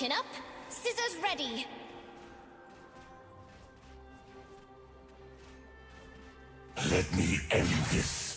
Chin up, scissors ready. Let me end this.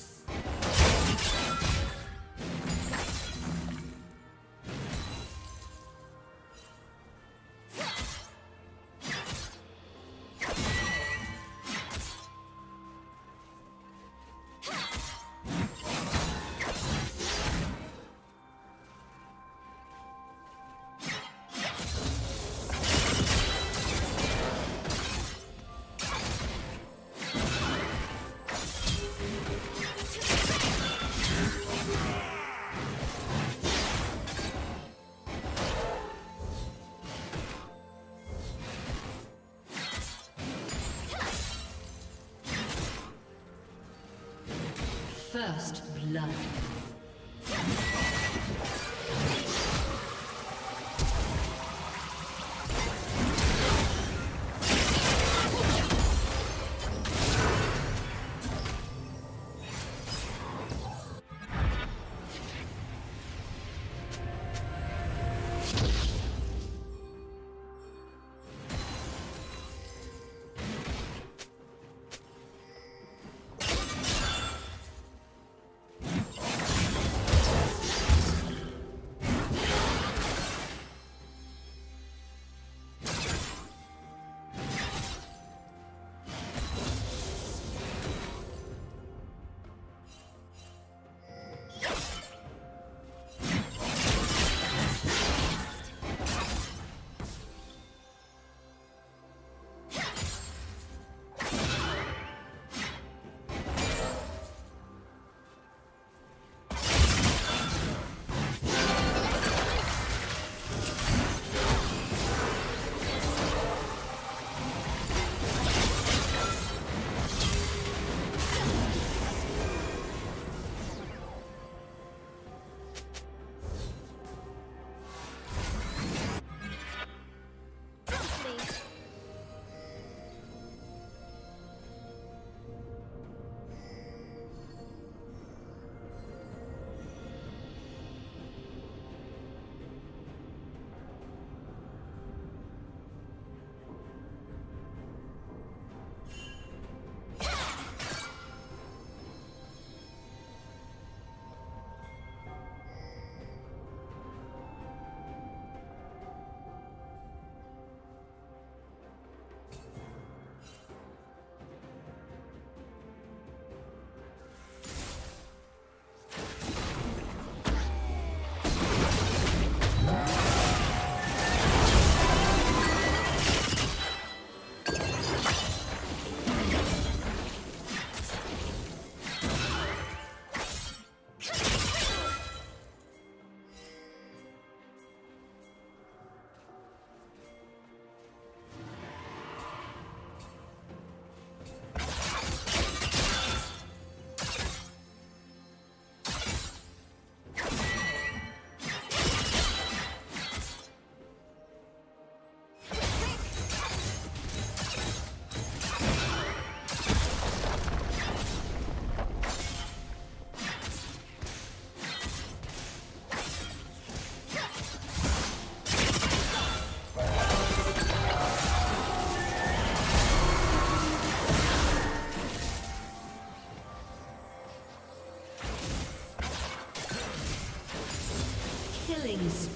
First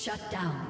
Shut down.